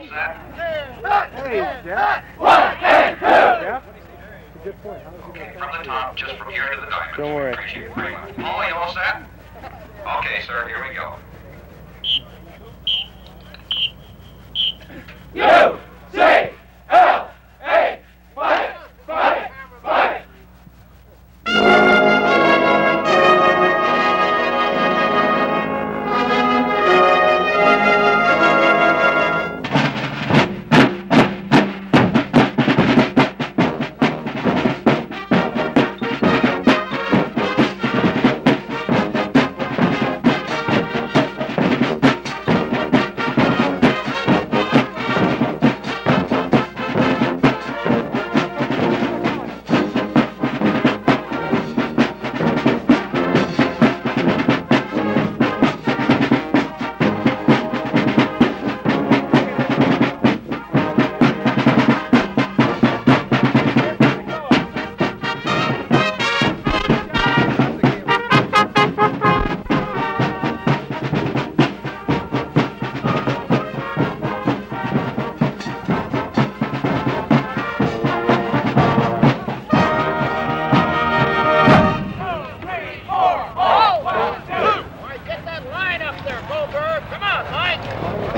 All set? Hey, Jeff. One and two. Jeff? It's a good point. How does he Okay, from the top, just from here to the diamond. Don't worry. Appreciate it very much. Paul, you all set? Okay, sir, here we go.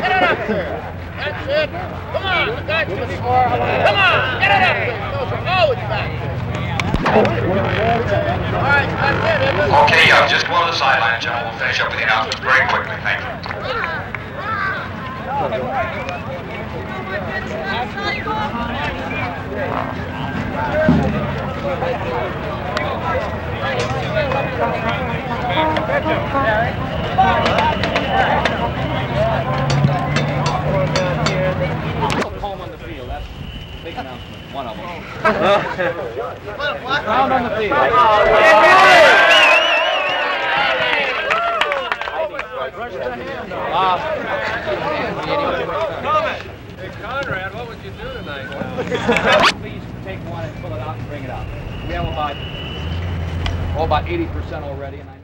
Get it up there. That's it. Come on, the guy from the floor. Come on, get it up there. Those are always back there. All right, that's it, isn't? Okay, uh, just go to the sideline, gentlemen. We'll finish up with the announcements very quickly. Thank you. home on the field. That's a big announcement. One of them. Found on the field. Hey, Conrad, what would you do tonight? Please take one and pull it out and bring it out. We have about, oh, about 80% already, and I